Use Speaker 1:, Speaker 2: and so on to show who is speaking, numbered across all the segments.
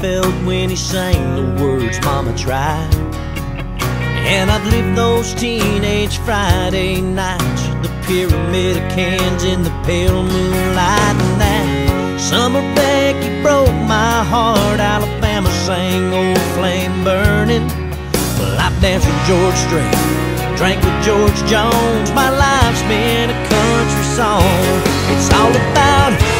Speaker 1: felt when he sang the words Mama tried. And I've lived those teenage Friday nights, the pyramid of cans in the pale moonlight. And that summer Becky broke George Strait, drank with George Jones. My life's been a country song. It's all about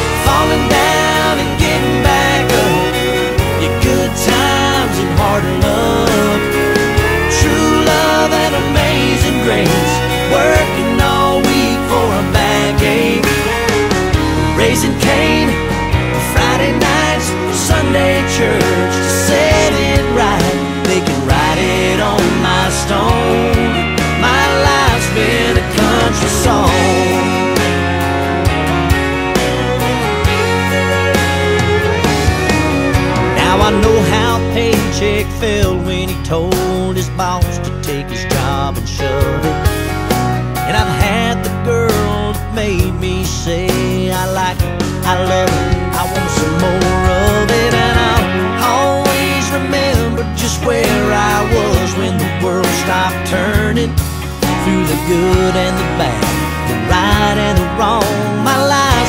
Speaker 1: I know how Paycheck felt when he told his boss to take his job and shove it. And I've had the girl that made me say I like I love it, I want some more of it. And I'll always remember just where I was when the world stopped turning. Through the good and the bad, the right and the wrong, my life's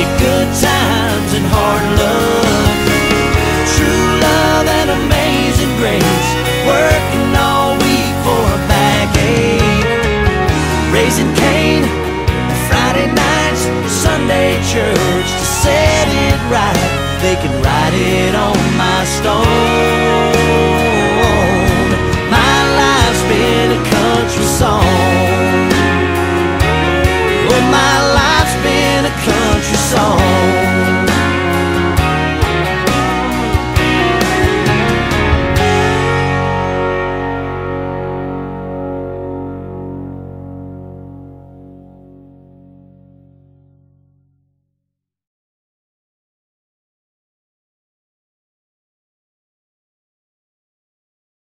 Speaker 1: Your good times and hard luck. True love and amazing grace. Working all week for a backache. Raising Cain, Friday nights, Sunday church to set it right. They can write it on my stone.